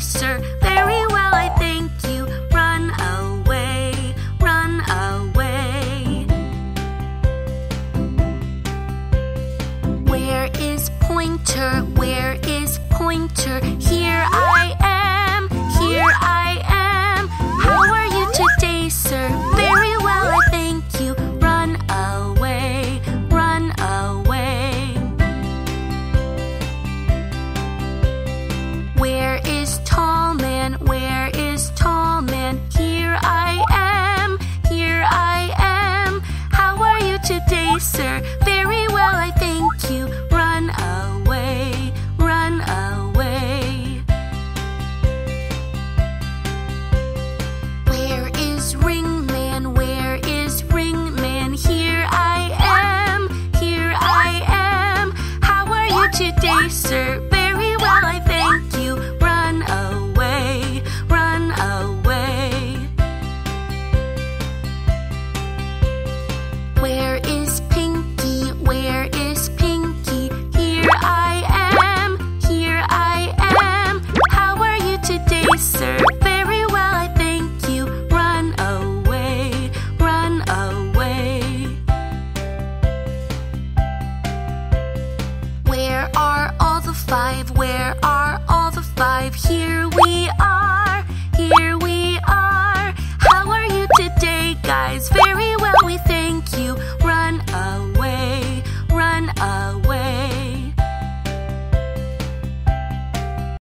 sir. Very well, I thank you. Run away, run away. Where is Pointer? Where is Pointer? He sir. Very well, I thank you. Run away, run away. Where is Pinky? Where is Pinky? Here I am, here I am. How are you today, sir? Very well, I thank you. Run away, run away. Where are five? Where are all the five? Here we are, here we